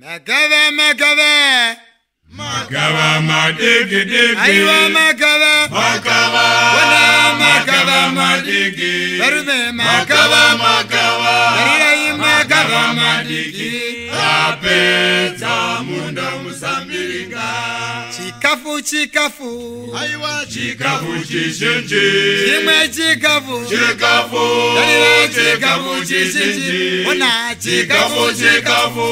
Magava, Magava. Magava, madigi, digi. Aywa, Magava. Magava. Wala, Magava, madigi. Barume, Magava, Magava. Magava. vamadiki apedza munda musambiringa chikafu chikafu aiwa chikafu chizhinji chimwe chikafu chikafu darira chikafu chizhinji ona chikafu chikafu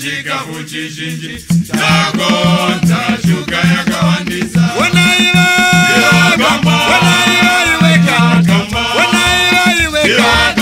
chikafu chizhinji chakonza shuga yakawandisa ona iva ona iva iweka ona iva iweka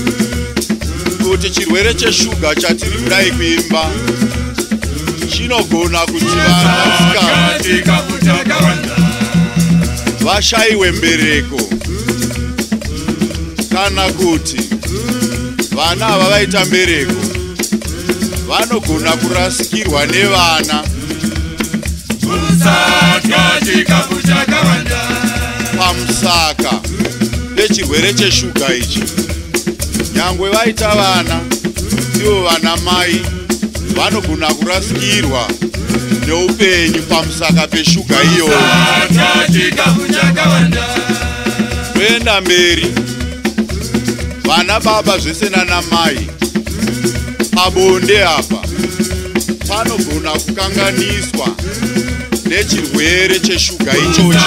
kuti chirwere cheshuga chatiri kudai kuimba chinogona kuti vanasikana vashayiwe mbereko kana kuti vana ava vaita mbereko vanogona kurasikirwa nevana pamusaka vechirwere cheshuga ichi nyangwe vaita vana ivo vana mai vanogona kurasikirwa neupenyu pamusaka peshuga iyoyoenda mberi vana baba zvese nana mai pabonde apa panogona kukanganiswa nechirwere cheshuga ichochi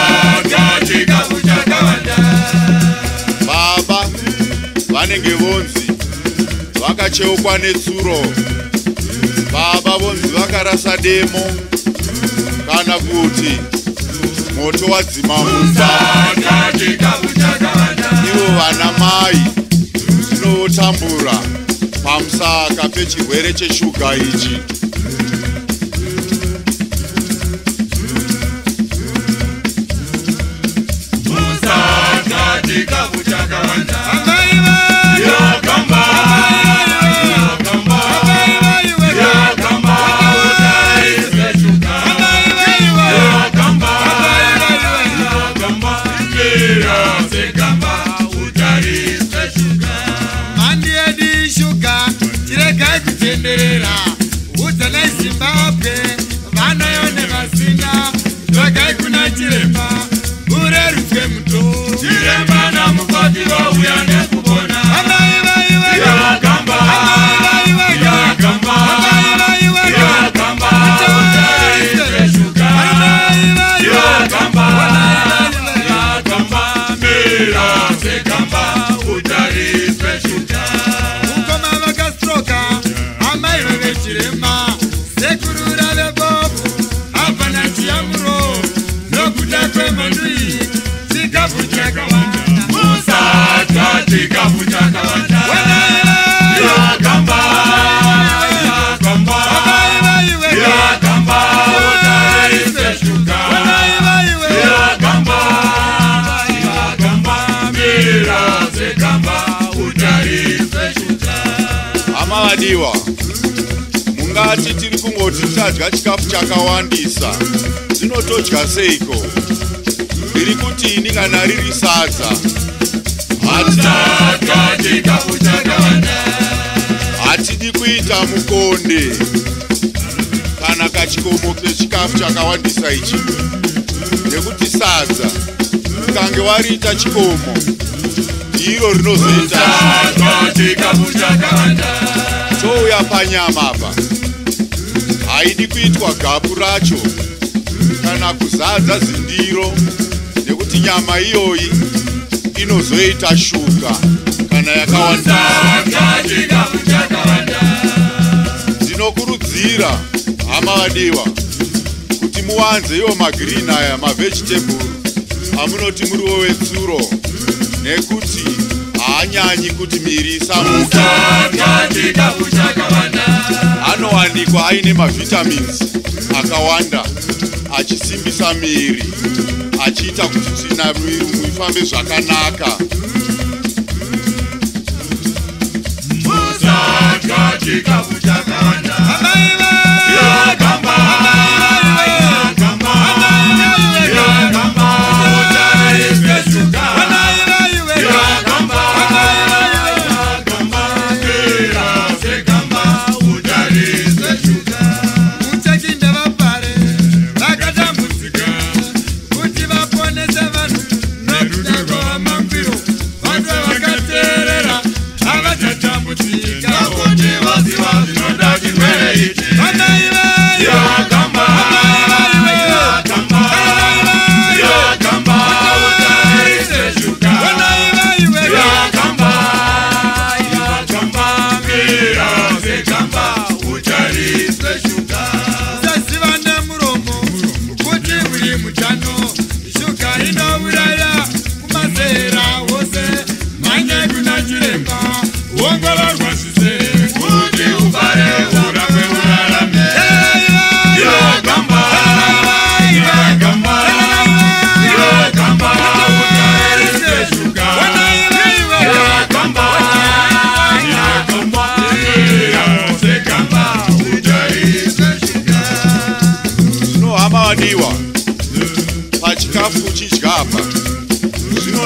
vanenge vonzi vakacheukwa netsuro baba vonzi vakarasa demo kana kuti moto wadzima musaivo vana mai zvinotambura pamusaka pechirwere cheshuga ichi Musa, kati, kabu, chaka, nzvimbo tisadya chikafu chakawandisa zvinotodya seiko ndiri kuti ini kana riri sadza hatidi kuita mukonde kana kachikomo kechikafu chakawandisa ichi nekuti sadza ukange variita chikomo iro rinozoita touya panyama apa haidi kuitwa gabu racho kana kuzadza zindiro nekuti nyama iyoyi inozoita shuga kana yakawanda ndinokurudzira hama vadiwa kuti muwanze iwo magirini aya mavhegetable hamunoti muriwo wetsuro nekuti haanyanyi kuti mirisa anowanikwa aine mavhitamins akawanda achisimbisa miri achiita kuti tsvina miri muifambe zvakanaka Musa,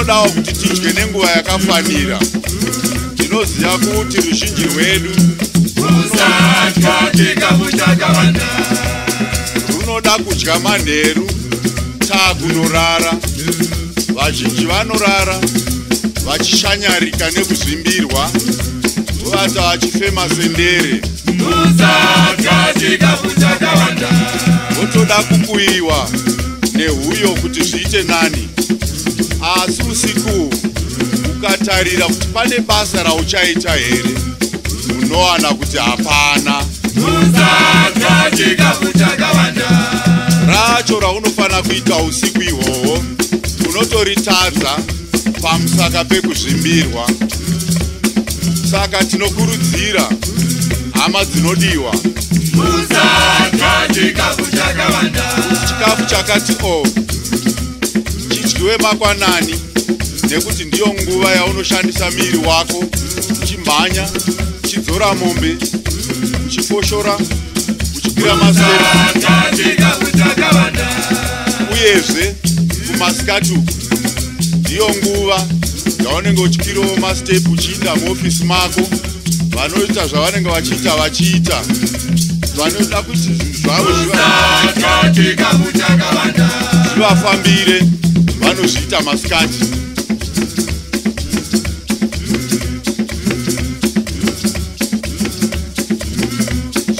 tinodawo kuti tidye nenguva yakafanira tinoziva kuti ruzhinji rwedu runoda kudya manheru taakunorara vazhinji vanorara vachishanyarika nekuzvimbirwa vata vachifema sendere votoda kukuyiwa nehuyo kuti zviite nani asi usiku ukatarira kuti pane basa rauchaita here unowana kuti hapana racho raunofanira kuita usiku ihwohwo unotoritadza pamusaka pekuzvimbirwa saka tinokurudzira hama dzinodiwa chikafu chakati o oh mwedzi wemakwanani nekuti ndiyo nguva yaunoshandisa miri wako uchimhanya uchidzora mombe uchifoshora uchikwira masteuyezve kumasikati uku ndiyo nguva yaunenge uchikwirawo masitepu uchiinda muofisi mako vanoita zvavanenge vachiita vachiita vanoda kuti zvinhu zvavo zvivafambire zi vanozviita masikati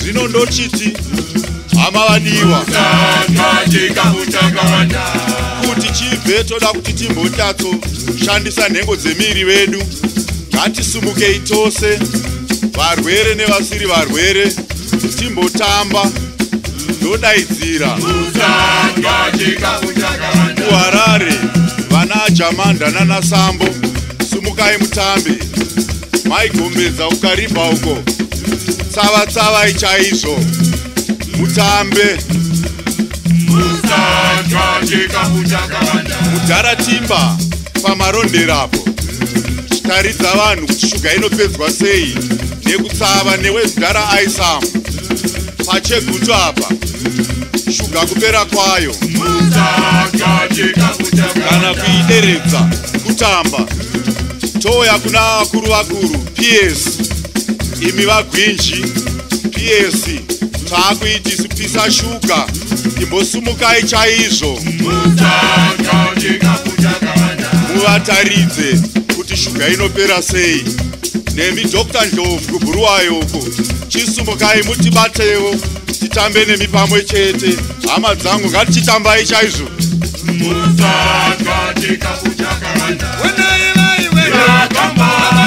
zvino ndochiti hama vadiwa kuti chibve toda kuti timbotatso shandisa nhengo dzemiri vedu ngatisumukei tose varwere nevasiri varwere timbotamba kuharare vana jamanda nanasambo sumukai mutambi maigombedza ukaribha uko tsava tsava ichaizvo mutambe mudharatimba pamaronderapo chitaridza vanhu kuti shuga inopedzwa sei nekutsava newezita raisamu pache guto apa shuga kupera kwayo kana kuideredza kutamba toya kuna vakuru vakuru ps imi vagwinji ps taakuiti sipisa shuga imbosumukai chaizvo muvataridze kuti shuga inopera sei Muta, nemi dr ndlovu kuguru wayo uko chisumukai mutibatewo titambe nemi pamwe chete hama dzangu ngatichitambai chaizvo musakatika kuchakaanda